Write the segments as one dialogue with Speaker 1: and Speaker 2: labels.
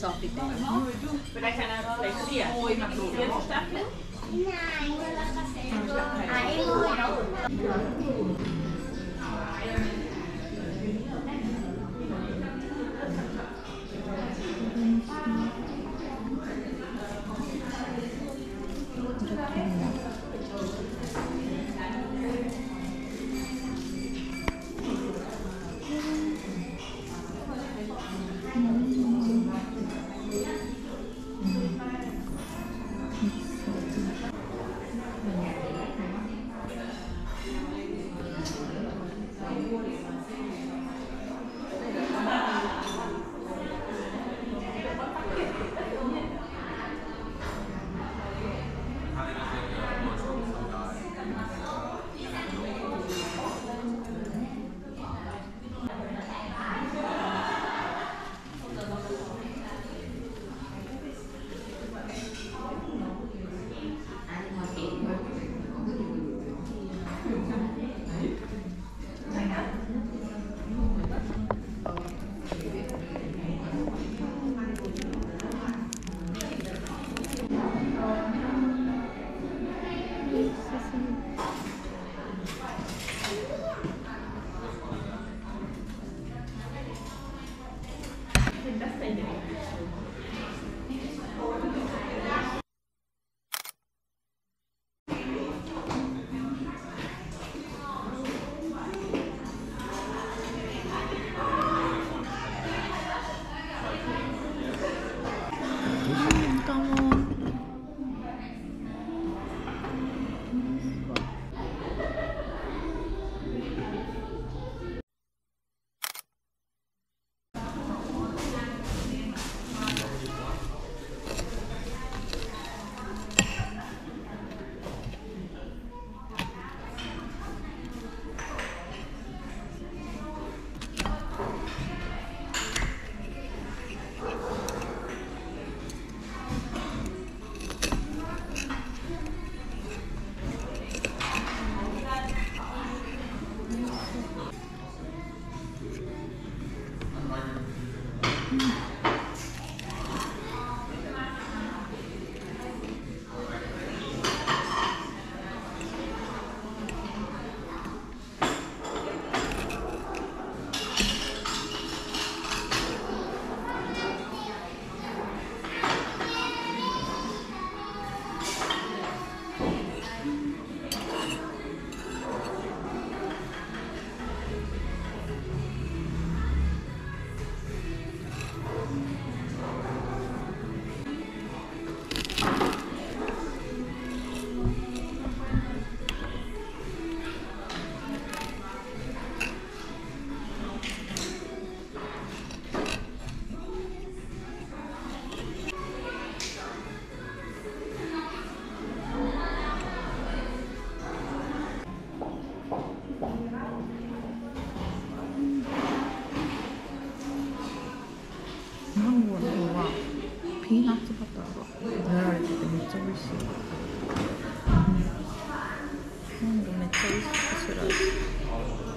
Speaker 1: philosophico. Pero hay que そう。ターが塗られててめっちゃ美味しい、うん、マンゴーめっちゃ美味しくスライス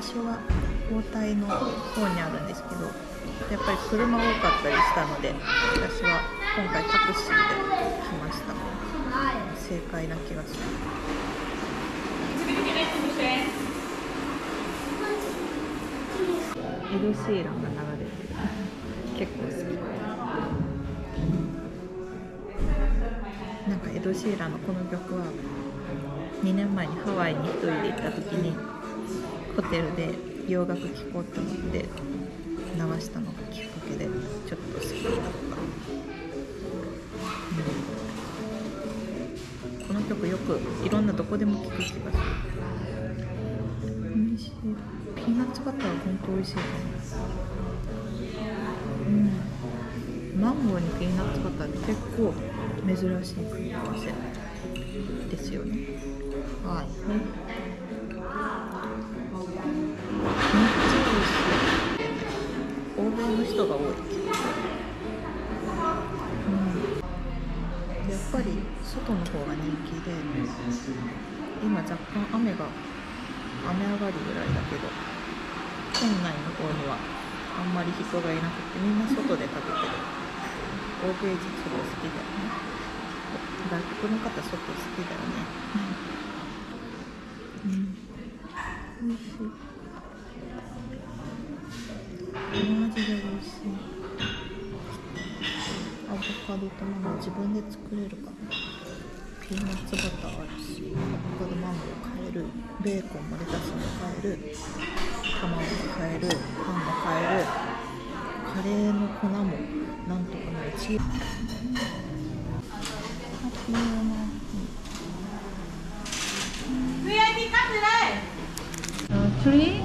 Speaker 1: 場所は交代の方にあるんですけどやっぱり車多かったりしたので私は今回タクシーで来ました。正解な気がする。エド・シーランが流れてる。結構好き。なんかエド・シーランのこの曲は2年前にハワイに一人で行った時にホテルで洋楽聴こうと思って流したのがきっかけでちょっと好きになった、うんこの曲よくいろんなどこでも聴く気がする。美味しい。ピーナッツバターは本当美味しいかもう。んマンゴーにピーナッツバターって結構珍しい組み合わせですよね。はい。欧米の人が多い。うん。やっぱり外の方が人気で今若干雨が雨上がりぐらいだけど店内の方にはあんまり人がいなくてみんな外で食べてる。欧米人外好きだよね。外国の方外好きだよね。うん。美味しいこの味で美味しいアボカドとマンゴー自分で作れるかなピーナッツバターあるしアボカドマンゴー買えるベーコンもレタスも買える卵も買えるパンも買えるカレーの粉もなんとかなるチーズハッピーだな
Speaker 2: VIP カップで
Speaker 1: Uh, three